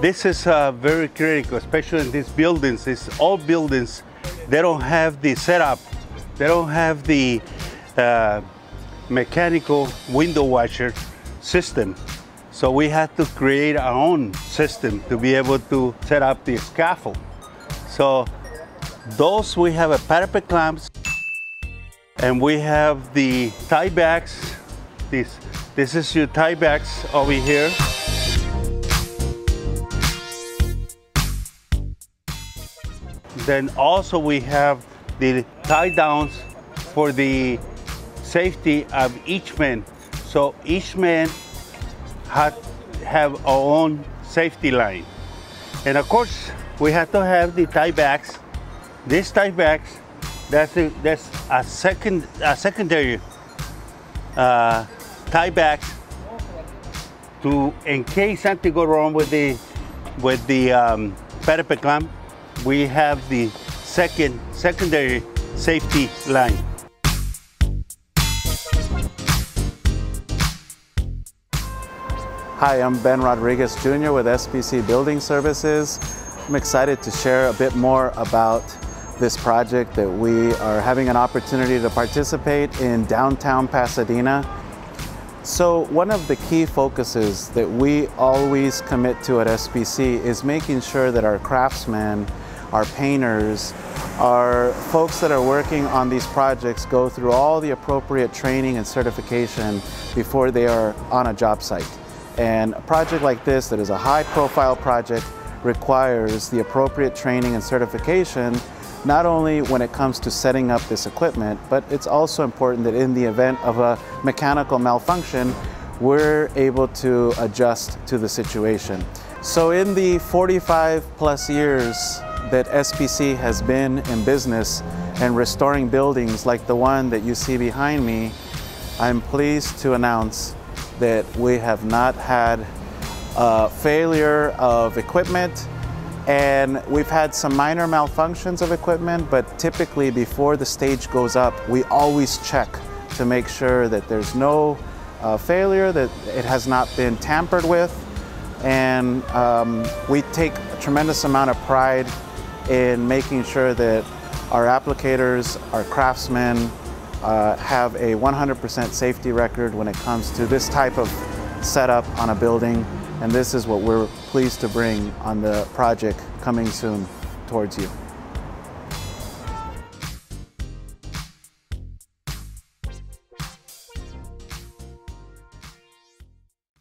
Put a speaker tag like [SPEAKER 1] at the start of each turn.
[SPEAKER 1] This is uh, very critical, especially in these buildings. These all buildings, they don't have the setup. They don't have the uh, mechanical window washer system. So we had to create our own system to be able to set up the scaffold. So those we have a parapet clamps and we have the tie backs. This, this is your tie backs over here. Then also we have the tie downs for the safety of each man. So each man had have our own safety line. And of course, we have to have the tie backs. These tie backs, that's a, that's a second a secondary uh, tie backs to in case something go wrong with the with the um, parapet clamp, we have the second secondary safety line.
[SPEAKER 2] Hi, I'm Ben Rodriguez Jr. with SPC Building Services. I'm excited to share a bit more about this project that we are having an opportunity to participate in downtown Pasadena. So one of the key focuses that we always commit to at SPC is making sure that our craftsmen, our painters, our folks that are working on these projects go through all the appropriate training and certification before they are on a job site. And a project like this that is a high profile project requires the appropriate training and certification not only when it comes to setting up this equipment, but it's also important that in the event of a mechanical malfunction, we're able to adjust to the situation. So in the 45 plus years that SPC has been in business and restoring buildings like the one that you see behind me, I'm pleased to announce that we have not had a failure of equipment and we've had some minor malfunctions of equipment, but typically before the stage goes up, we always check to make sure that there's no uh, failure, that it has not been tampered with. And um, we take a tremendous amount of pride in making sure that our applicators, our craftsmen, uh, have a 100% safety record when it comes to this type of setup on a building. And this is what we're pleased to bring on the project coming soon towards you.